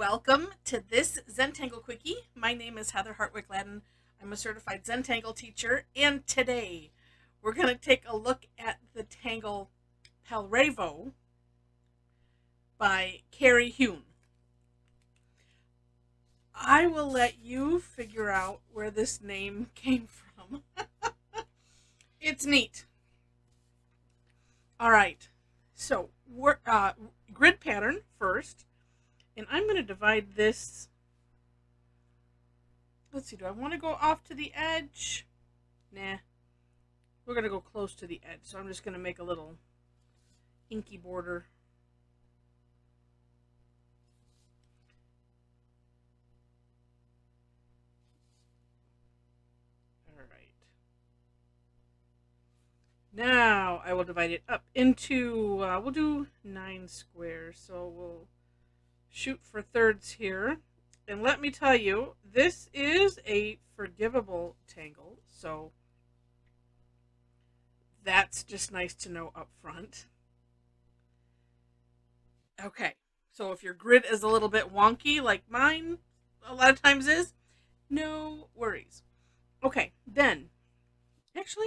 Welcome to this Zentangle Quickie. My name is Heather Hartwick Gladden. I'm a certified Zentangle teacher, and today we're going to take a look at the Tangle Palrevo by Karry Heun. I will let you figure out where this name came from. it's neat. All right, so we're, uh, grid pattern first. And I'm going to divide this. Let's see, do I want to go off to the edge? Nah. We're going to go close to the edge. So I'm just going to make a little inky border. All right. Now I will divide it up into, uh, we'll do nine squares. So we'll shoot for thirds here. And let me tell you, this is a forgivable tangle, so that's just nice to know up front. Okay, so if your grid is a little bit wonky like mine a lot of times is, no worries. Okay, then, actually,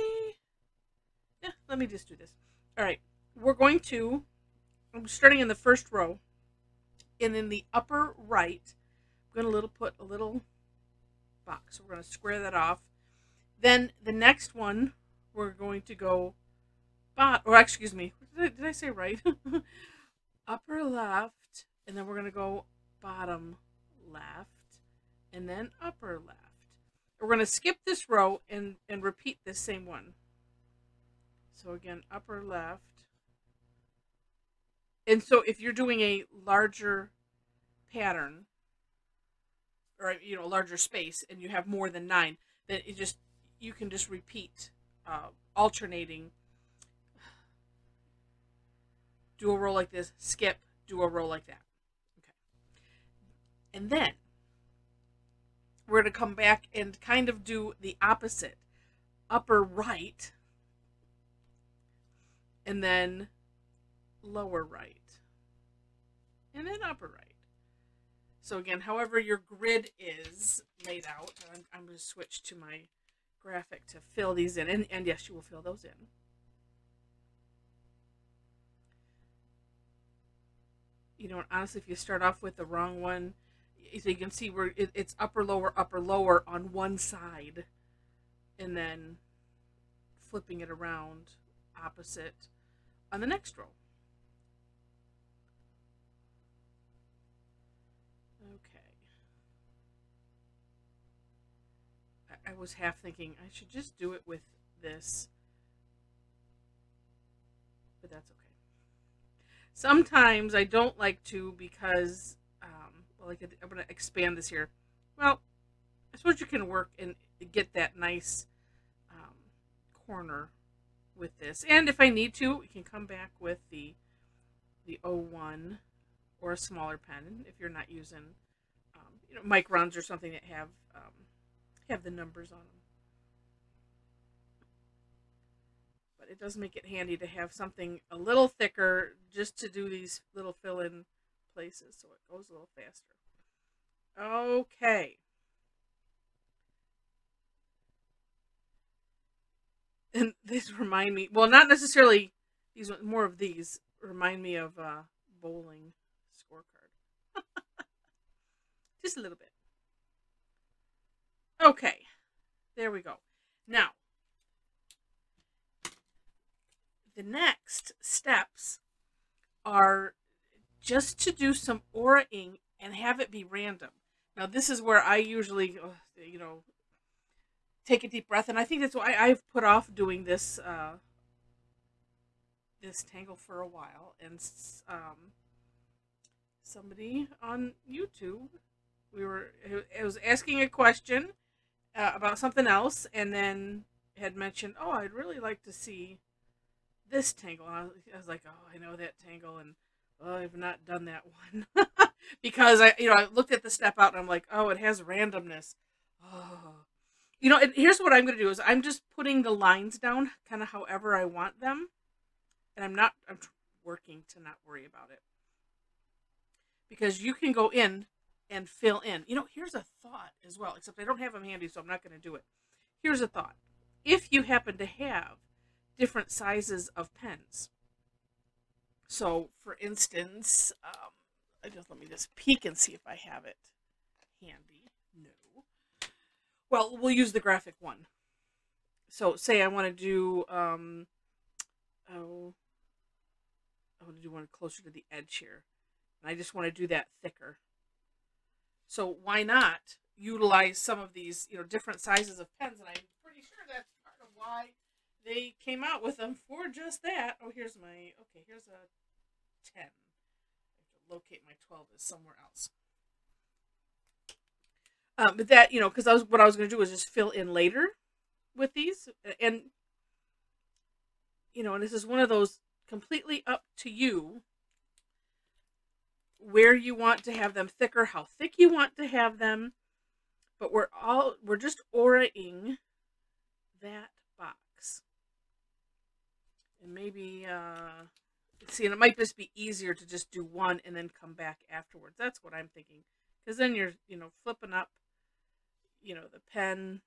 yeah, let me just do this. All right, we're going to, I'm starting in the first row and in the upper right, I'm going to little put a little box. So we're going to square that off. Then the next one, we're going to go bot, or excuse me, did I, did I say right? upper left, and then we're going to go bottom left, and then upper left. We're going to skip this row and, and repeat this same one. So again, upper left, and so if you're doing a larger pattern or you know larger space and you have more than nine then it just you can just repeat uh, alternating. Do a row like this skip do a row like that. Okay. And then we're going to come back and kind of do the opposite. Upper right. And then lower right, and then upper right. So again, however your grid is laid out, I'm, I'm going to switch to my graphic to fill these in, and, and yes, you will fill those in. You know, honestly, if you start off with the wrong one, so you can see where it, it's upper, lower, upper, lower on one side, and then flipping it around opposite on the next row. I was half thinking I should just do it with this. But that's okay. Sometimes I don't like to because, um, well, I could, I'm going to expand this here. Well, I suppose you can work and get that nice um, corner with this. And if I need to, we can come back with the the 01 or a smaller pen if you're not using um, you know microns or something that have um, have the numbers on them. But it does make it handy to have something a little thicker just to do these little fill-in places so it goes a little faster. Okay. And these remind me, well, not necessarily these, more of these remind me of uh, bowling scorecard. Just a little bit. Okay, there we go. Now, the next steps are just to do some aura-ing and have it be random. Now, this is where I usually, you know, take a deep breath, and I think that's why I've put off doing this uh, this tangle for a while. And um, somebody on YouTube, we were, it was asking a question, uh, about something else and then had mentioned, oh, I'd really like to see this tangle. And I was, I was like, oh, I know that tangle, and oh, I've not done that one because I, you know, I looked at the step out and I'm like, oh, it has randomness. Oh, you know, and here's what I'm going to do is I'm just putting the lines down kind of however I want them, and I'm not, I'm working to not worry about it because you can go in and fill in. You know, here's a thought as well, except I don't have them handy, so I'm not going to do it. Here's a thought. If you happen to have different sizes of pens, so for instance, um, I just let me just peek and see if I have it handy. No. Well, we'll use the graphic one. So say I want to do um, oh, I want to do one closer to the edge here, and I just want to do that thicker. So why not utilize some of these, you know, different sizes of pens? And I'm pretty sure that's part of why they came out with them for just that. Oh, here's my, okay, here's a 10. I have to locate my 12 is somewhere else. Um, but that, you know, because I was, what I was going to do was just fill in later with these. And, you know, and this is one of those completely up to you where you want to have them thicker, how thick you want to have them. But we're all, we're just auraing that box. And maybe, uh, see, and it might just be easier to just do one and then come back afterwards. That's what I'm thinking. Because then you're, you know, flipping up, you know, the pen.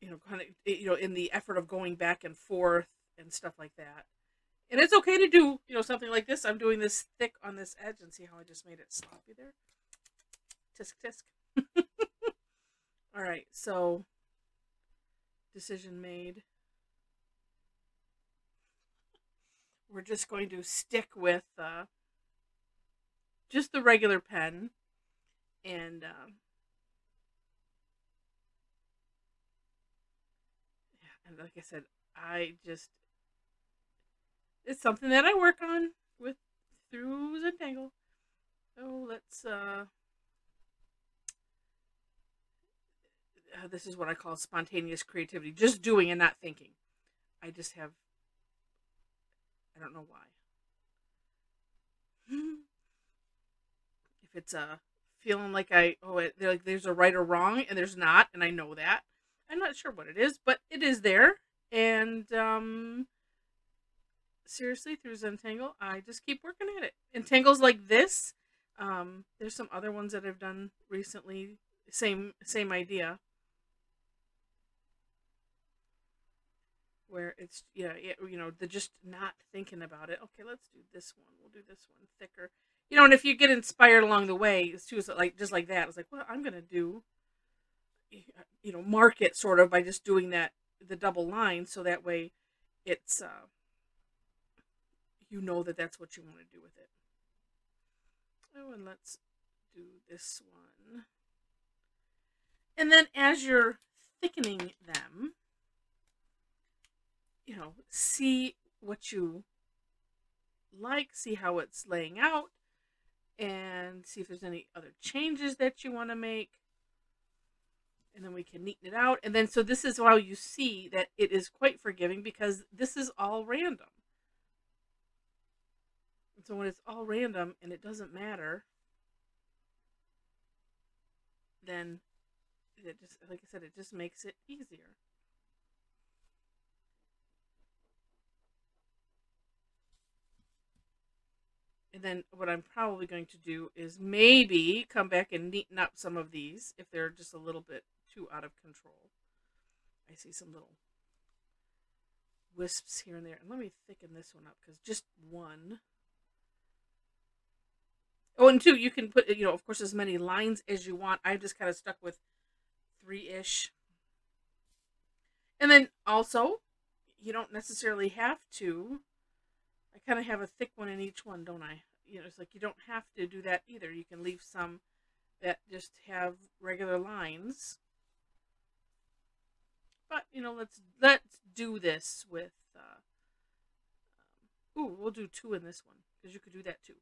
You know, kind of, you know, in the effort of going back and forth and stuff like that. And it's okay to do, you know, something like this. I'm doing this thick on this edge and see how I just made it sloppy there. Tisk tisk. All right, so decision made. We're just going to stick with uh, just the regular pen and um, and like I said, I just it's something that I work on with through Zentangle. So let's uh, uh, this is what I call spontaneous creativity, just doing and not thinking. I just have I don't know why. if it's a uh, feeling like I oh it, like there's a right or wrong and there's not and I know that. I'm not sure what it is, but it is there and um seriously through Zentangle, I just keep working at it. Entangles like this, um, there's some other ones that I've done recently. Same same idea. Where it's yeah, yeah you know the just not thinking about it. Okay, let's do this one. We'll do this one thicker. You know, and if you get inspired along the way, it's too like just like that. It's like, well, I'm gonna do, you know, mark it sort of by just doing that the double line, so that way, it's uh, you know that that's what you want to do with it. Oh, and let's do this one. And then as you're thickening them, you know, see what you like, see how it's laying out, and see if there's any other changes that you want to make. And then we can neaten it out. And then, so this is how you see that it is quite forgiving because this is all random. So when it's all random and it doesn't matter, then it just, like I said, it just makes it easier. And then what I'm probably going to do is maybe come back and neaten up some of these if they're just a little bit too out of control. I see some little wisps here and there. And let me thicken this one up because just one Oh, and two, you can put, you know, of course, as many lines as you want. I'm just kind of stuck with three-ish. And then also, you don't necessarily have to. I kind of have a thick one in each one, don't I? You know, it's like you don't have to do that either. You can leave some that just have regular lines. But, you know, let's let's do this with, uh, um, ooh, we'll do two in this one, because you could do that too.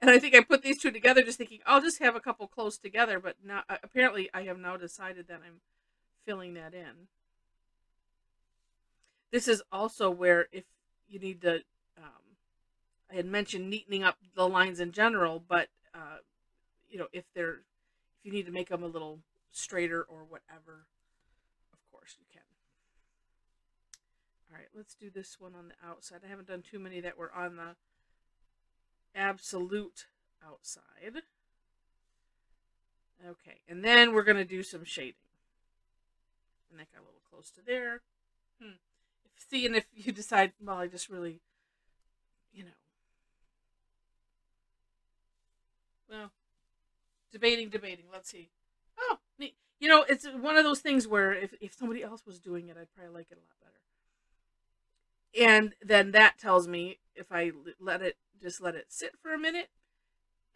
And I think I put these two together just thinking I'll just have a couple close together, but now apparently I have now decided that I'm filling that in. This is also where if you need to, um, I had mentioned neatening up the lines in general, but uh, you know if they're if you need to make them a little straighter or whatever, of course you can. All right, let's do this one on the outside. I haven't done too many that were on the absolute outside. Okay, and then we're going to do some shading. And that got a little close to there. Hmm. If, see, and if you decide, well, I just really, you know, well, debating, debating. Let's see. Oh, neat. You know, it's one of those things where if, if somebody else was doing it, I'd probably like it a lot better. And then that tells me if I let it, just let it sit for a minute,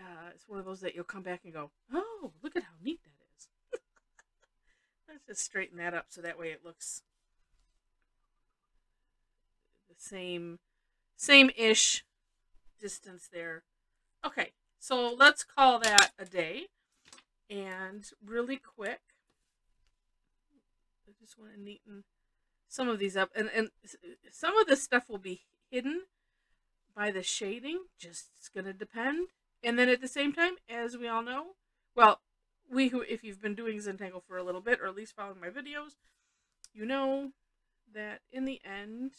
uh, it's one of those that you'll come back and go, oh, look at how neat that is. Let's just straighten that up so that way it looks the same, same-ish distance there. Okay, so let's call that a day. And really quick, I just want to neaten some of these up. And, and some of this stuff will be hidden by the shading. Just it's going to depend. And then at the same time, as we all know, well, we who, if you've been doing Zentangle for a little bit, or at least following my videos, you know that in the end,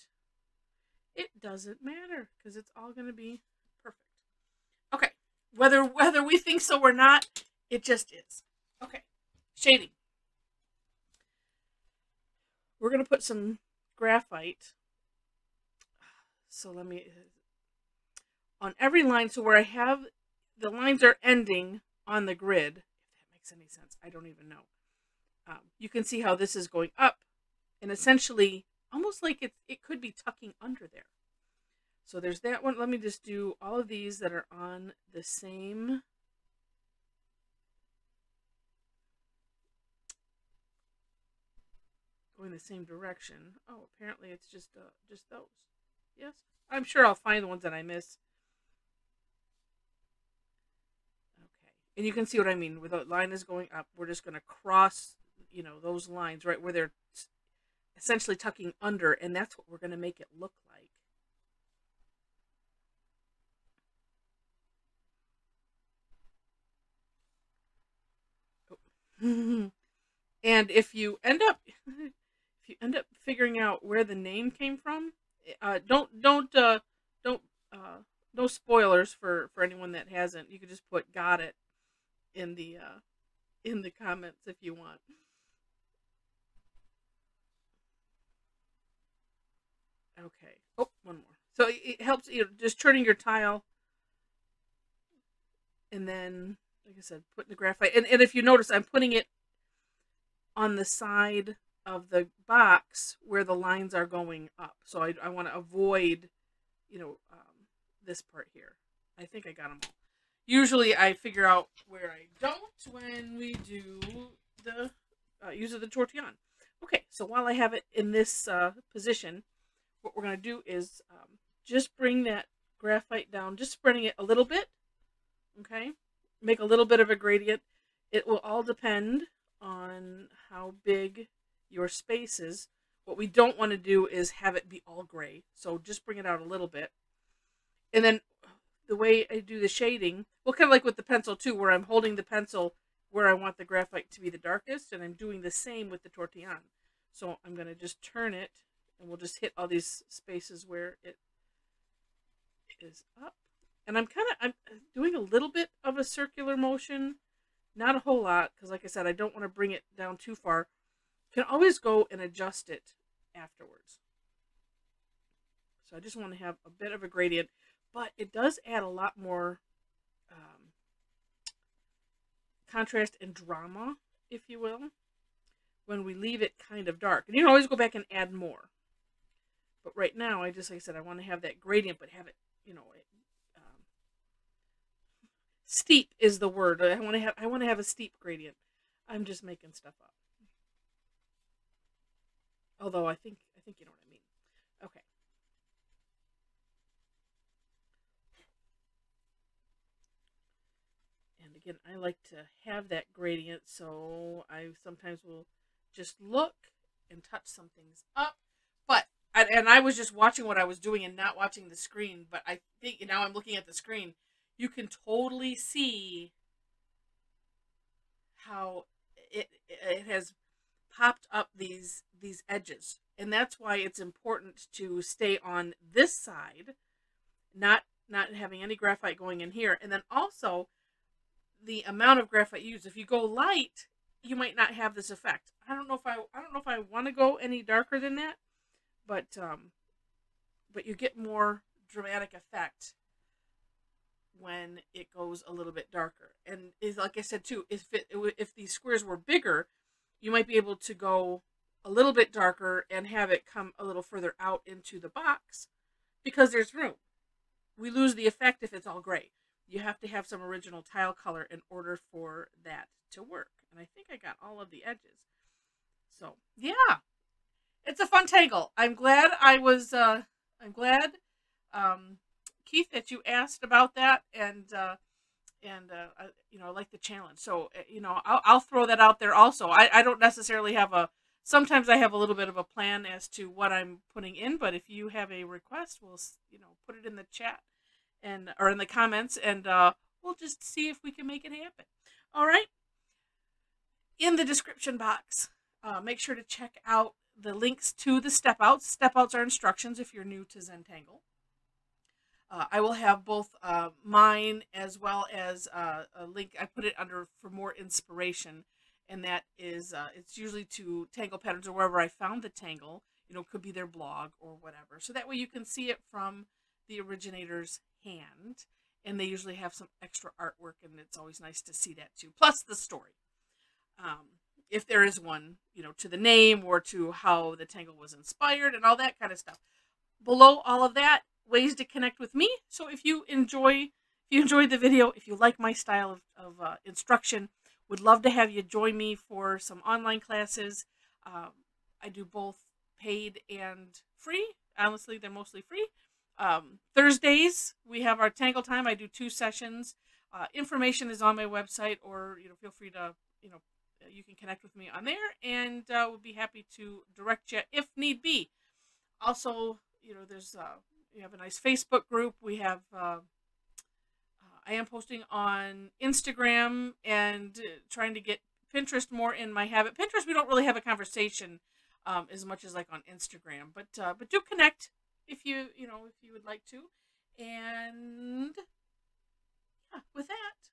it doesn't matter because it's all going to be perfect. Okay, whether whether we think so or not, it just is. Okay, shading. We're going to put some graphite. So let me, on every line, so where I have the lines are ending on the grid, if that makes any sense, I don't even know. Um, you can see how this is going up and essentially almost like it, it could be tucking under there. So there's that one. Let me just do all of these that are on the same going the same direction. Oh, apparently it's just uh, just those. Yes, I'm sure I'll find the ones that I miss. Okay, and you can see what I mean. Where the line is going up, we're just going to cross, you know, those lines right where they're essentially tucking under, and that's what we're going to make it look like. Oh. and if you end up, if you end up figuring out where the name came from, uh, don't don't uh, don't uh, no spoilers for for anyone that hasn't. You could just put "got it" in the uh, in the comments if you want. Okay. Oh, one more. So it helps you know, just turning your tile and then like I said, putting the graphite and, and if you notice I'm putting it on the side of the box where the lines are going up. So I, I want to avoid, you know, um, this part here. I think I got them all. Usually I figure out where I don't when we do the uh, use of the tortillon. Okay, so while I have it in this uh, position, what we're going to do is um, just bring that graphite down, just spreading it a little bit, okay? Make a little bit of a gradient. It will all depend on how big your spaces. What we don't want to do is have it be all gray, so just bring it out a little bit. And then the way I do the shading, well, kind of like with the pencil too, where I'm holding the pencil where I want the graphite to be the darkest, and I'm doing the same with the tortillon. So I'm going to just turn it, and we'll just hit all these spaces where it is up. And I'm kind of I'm uh, doing a little bit of a circular motion, not a whole lot, because like I said, I don't want to bring it down too far. Can always go and adjust it afterwards. So I just want to have a bit of a gradient but it does add a lot more um, contrast and drama, if you will, when we leave it kind of dark. And you can always go back and add more. But right now, I just, like I said, I want to have that gradient, but have it, you know, um, steep is the word. I want to have, I want to have a steep gradient. I'm just making stuff up. Although I think, I think you know what I mean. Okay. And again, I like to have that gradient, so I sometimes will just look and touch some things up. But, and I was just watching what I was doing and not watching the screen, but I think now I'm looking at the screen, you can totally see how it, it has popped up these these edges. And that's why it's important to stay on this side not not having any graphite going in here. And then also the amount of graphite used. If you go light you might not have this effect. I don't know if i i don't know if i want to go any darker than that but um but you get more dramatic effect when it goes a little bit darker. And is like i said too if it if these squares were bigger you might be able to go a little bit darker and have it come a little further out into the box because there's room. We lose the effect if it's all gray. You have to have some original tile color in order for that to work. And I think I got all of the edges. So, yeah. It's a fun tangle. I'm glad I was, uh, I'm glad, um, Keith, that you asked about that. And, uh, and uh, you know, I like the challenge. So uh, you know, I'll, I'll throw that out there also. I, I don't necessarily have a. Sometimes I have a little bit of a plan as to what I'm putting in, but if you have a request, we'll you know put it in the chat and or in the comments, and uh, we'll just see if we can make it happen. All right. In the description box, uh, make sure to check out the links to the step outs. Step outs are instructions if you're new to Zentangle. Uh, I will have both uh, mine as well as uh, a link. I put it under for more inspiration, and that is uh, it's usually to Tangle Patterns or wherever I found the tangle. You know, could be their blog or whatever. So that way you can see it from the originator's hand, and they usually have some extra artwork, and it's always nice to see that too. Plus the story, um, if there is one, you know, to the name or to how the tangle was inspired and all that kind of stuff. Below all of that ways to connect with me. So if you enjoy, if you enjoyed the video, if you like my style of, of uh, instruction, would love to have you join me for some online classes. Um, I do both paid and free. Honestly, they're mostly free. Um, Thursdays we have our Tangle Time. I do two sessions. Uh, information is on my website, or you know, feel free to you know, you can connect with me on there, and uh, would be happy to direct you if need be. Also, you know, there's uh, we have a nice Facebook group. We have uh, uh, I am posting on Instagram and uh, trying to get Pinterest more in my habit. Pinterest, we don't really have a conversation um, as much as like on Instagram, but uh, but do connect if you you know if you would like to, and yeah, with that.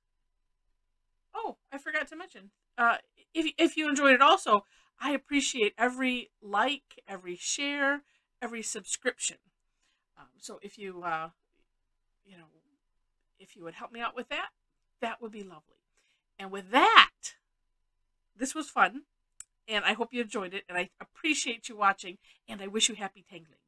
Oh, I forgot to mention. Uh, if if you enjoyed it, also, I appreciate every like, every share, every subscription. So if you, uh, you know, if you would help me out with that, that would be lovely. And with that, this was fun, and I hope you enjoyed it, and I appreciate you watching, and I wish you happy tangling.